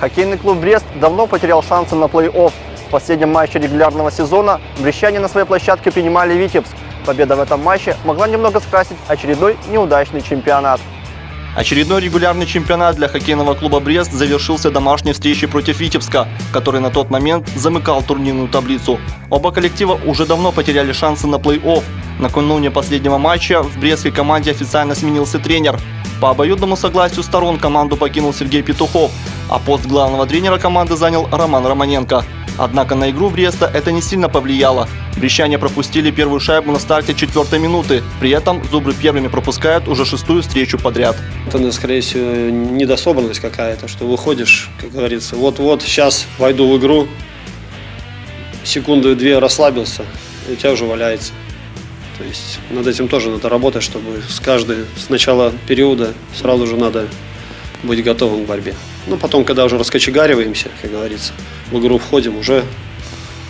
Хоккейный клуб «Брест» давно потерял шансы на плей-офф. В последнем матче регулярного сезона брещане на своей площадке принимали «Витебск». Победа в этом матче могла немного скрасить очередной неудачный чемпионат. Очередной регулярный чемпионат для хоккейного клуба «Брест» завершился домашней встречей против «Витебска», который на тот момент замыкал турнирную таблицу. Оба коллектива уже давно потеряли шансы на плей-офф. Накануне последнего матча в брестской команде официально сменился тренер. По обоюдному согласию сторон команду покинул Сергей Петухов, а пост главного тренера команды занял Роман Романенко. Однако на игру Бреста это не сильно повлияло. Брещане пропустили первую шайбу на старте четвертой минуты. При этом Зубры первыми пропускают уже шестую встречу подряд. Это, ну, скорее всего, недособранность какая-то, что выходишь, как говорится, вот-вот, сейчас войду в игру, секунду две расслабился, и у тебя уже валяется. То есть над этим тоже надо работать, чтобы с каждой, с начала периода сразу же надо быть готовым к борьбе. Ну, потом, когда уже раскочегариваемся, как говорится, в игру входим, уже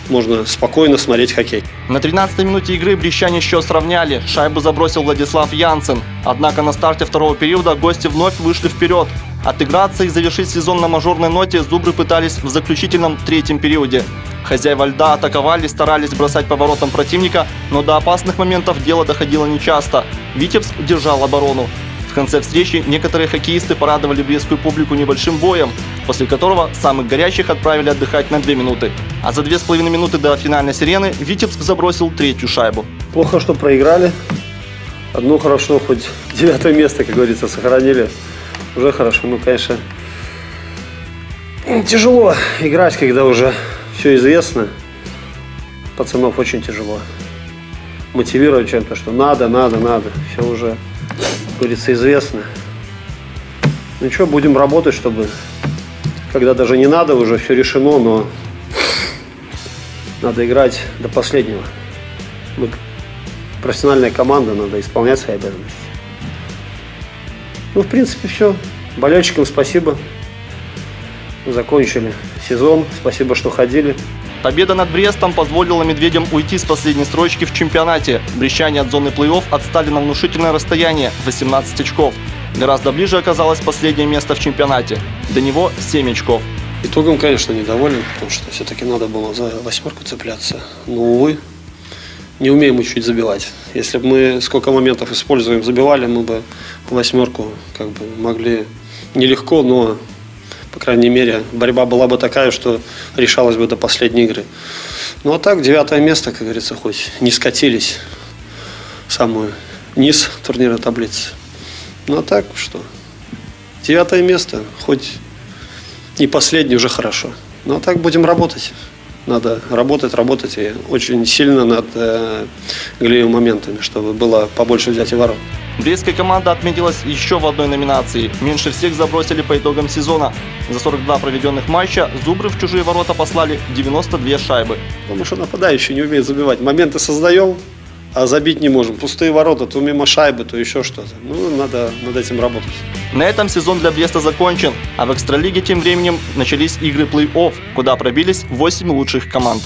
можно спокойно смотреть хоккей. На 13-й минуте игры брещане счет сравняли. Шайбу забросил Владислав Янсен. Однако на старте второго периода гости вновь вышли вперед. Отыграться и завершить сезон на мажорной ноте зубры пытались в заключительном третьем периоде. Хозяева льда атаковали, старались бросать поворотом противника, но до опасных моментов дело доходило нечасто. Витебск держал оборону. Конце встречи некоторые хоккеисты порадовали брестскую публику небольшим боем, после которого самых горячих отправили отдыхать на две минуты. А за две с половиной минуты до финальной сирены Витебск забросил третью шайбу. Плохо, что проиграли. Одно хорошо, хоть девятое место, как говорится, сохранили. Уже хорошо. Ну, конечно, тяжело играть, когда уже все известно. Пацанов очень тяжело мотивировать чем-то, что надо, надо, надо. Все уже говорится, известно. Ну что, будем работать, чтобы, когда даже не надо, уже все решено, но надо играть до последнего. Мы профессиональная команда, надо исполнять свои обязанности. Ну, в принципе, все. Болельщикам спасибо. Закончили сезон. Спасибо, что ходили. Победа над Брестом позволила медведям уйти с последней строчки в чемпионате. Брещане от зоны плей-офф отстали на внушительное расстояние – 18 очков. Гораздо ближе оказалось последнее место в чемпионате. До него 7 очков. Итогом, конечно, недоволен, потому что все-таки надо было за восьмерку цепляться. Но, увы, не умеем мы чуть забивать. Если бы мы сколько моментов используем, забивали, мы бы восьмерку как бы могли нелегко, но по крайней мере, борьба была бы такая, что решалась бы до последней игры. Ну а так, девятое место, как говорится, хоть не скатились в самую низ турнира таблицы. Ну а так, что? Девятое место, хоть не последний, уже хорошо. Ну а так будем работать. Надо работать, работать и очень сильно над э, голевыми моментами, чтобы было побольше взять и ворот. Брестская команда отметилась еще в одной номинации. Меньше всех забросили по итогам сезона. За 42 проведенных матча Зубры в чужие ворота послали 92 шайбы. Потому что нападающий не умеет забивать. Моменты создаем, а забить не можем. Пустые ворота, то мимо шайбы, то еще что-то. Ну, надо над этим работать. На этом сезон для Бреста закончен, а в Экстралиге тем временем начались игры плей-офф, куда пробились 8 лучших команд.